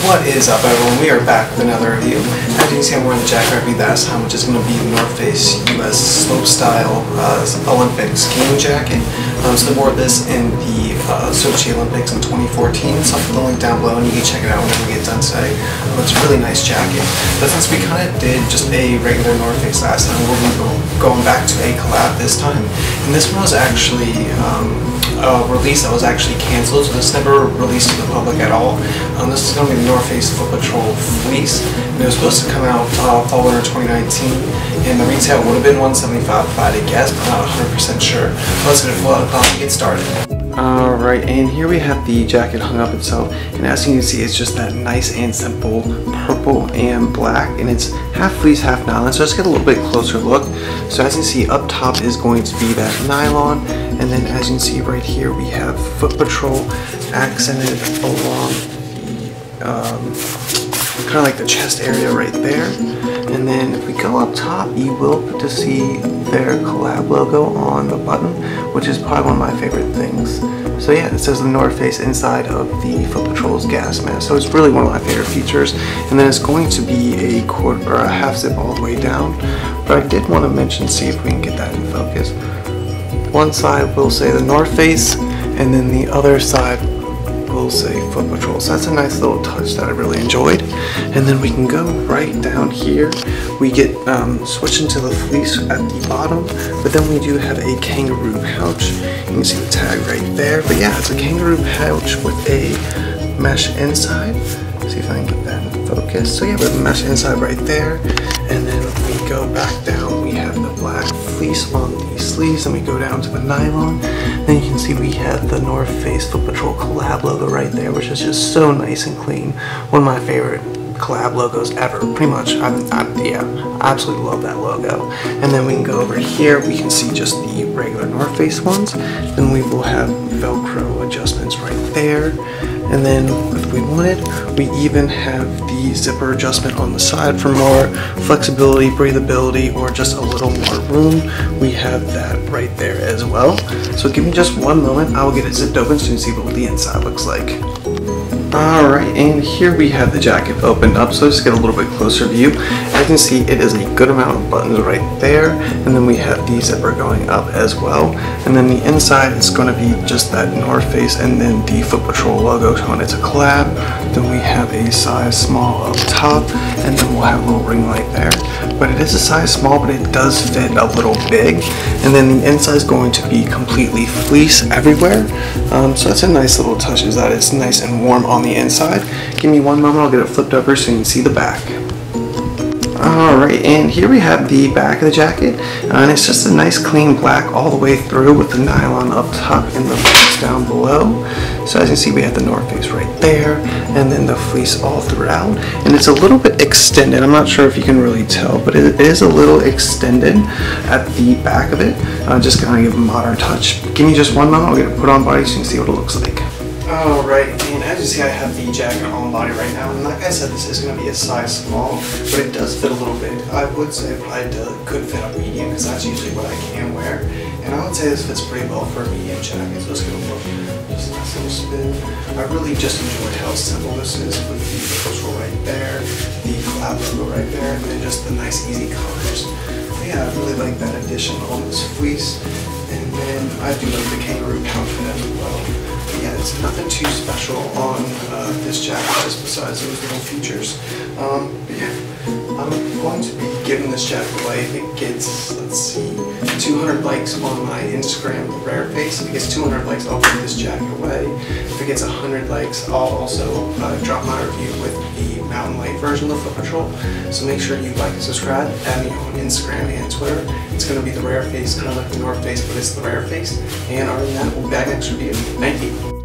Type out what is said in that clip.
What is up everyone? We are back with another review. As you can see I'm wearing the I reviewed last time which is going to be the North Face US Slope Style uh, Olympic skiing jacket. Um, so they wore this in the uh, Sochi Olympics in 2014 so I'll put the link down below and you can check it out whenever we get done today. Um, it's a really nice jacket. But since we kind of did just a regular North Face last time we'll be going back to a collab this time. And this one was actually um, a release that was actually canceled so this never released to the public at all. Um, this is going to be the North Face Foot Patrol Fleece. And it was supposed to come out uh, fall winter 2019, and the retail would have been 175 if I had guess, but not 100% sure. Let's get, well, uh, get started. Alright, and here we have the jacket hung up itself, and as you can see, it's just that nice and simple purple and black, and it's half fleece, half nylon, so let's get a little bit closer look. So as you see, up top is going to be that nylon, and then as you can see right here, we have Foot Patrol accented along um, kind of like the chest area right there. And then if we go up top, you will get to see their collab logo on the button, which is probably one of my favorite things. So yeah, it says the North Face inside of the Foot Patrol's gas mask. So it's really one of my favorite features. And then it's going to be a quarter or a half zip all the way down. But I did want to mention, see if we can get that in focus. One side will say the North Face, and then the other side say Foot Patrol. So that's a nice little touch that I really enjoyed. And then we can go right down here. We get um, switch into the fleece at the bottom, but then we do have a kangaroo pouch. You can see the tag right there. But yeah, it's a kangaroo pouch with a mesh inside. Let's see if I can get that in focus. So yeah, we have a mesh inside right there. And then go back down, we have the black fleece on the sleeves, and we go down to the nylon. Then you can see we have the North Face Foot Patrol collab logo right there, which is just so nice and clean. One of my favorite collab logos ever. Pretty much, I, I, yeah, I absolutely love that logo. And then we can go over here, we can see just the regular North Face ones. Then we will have Velcro adjustments right there. And then if we wanted, we even have the zipper adjustment on the side for more flexibility, breathability, or just a little more room. We have that right there as well. So give me just one moment, I will get it zipped open so you can see what the inside looks like. Alright, and here we have the jacket opened up, so let's get a little bit closer view. As you can see, it is a good amount of buttons right there, and then we have the zipper going up as well. And then the inside is going to be just that North Face and then the Foot Patrol logo showing it's a collab. Then we have a size small up top, and then we'll have a little ring light there. But it is a size small, but it does fit a little big. And then the inside is going to be completely fleece everywhere. Um, so that's a nice little touch, is that it's nice and warm on the inside. Give me one moment, I'll get it flipped over so you can see the back. Alright, and here we have the back of the jacket, and it's just a nice clean black all the way through with the nylon up top and the fleece down below. So as you can see, we have the North Face right there, and then the fleece all throughout. And it's a little bit extended, I'm not sure if you can really tell, but it is a little extended at the back of it. Uh, just kind of give a modern touch. Give me just one moment, I'll get it put on body so you can see what it looks like. Alright, you see I have the jacket on body right now, and like I said this is going to be a size small, but it does fit a little bit. I would say does, could fit a medium, because that's usually what I can wear. And I would say this fits pretty well for a medium jacket, so it's going to look just nice little spin. I really just enjoyed how simple this is with the control right there, the collab logo right there, and then just the nice easy colors. But yeah, I really like that addition on this fleece. And then I do like the kangaroo pouch as well yeah, it's nothing too special on uh, this jacket besides those little features. Um, yeah, I'm going to be giving this jacket away it gets, let's see, 200 likes on my Instagram Rare Face. If it gets 200 likes, I'll give this jacket away. If it gets 100 likes, I'll also uh, drop my review with the Mountain Light version of the Foot Patrol. So make sure you like and subscribe. Add me on Instagram and Twitter. It's going to be the Rare Face, kind of like the North Face, but it's the Rare Face. And other than that, we'll be back next review. Thank you.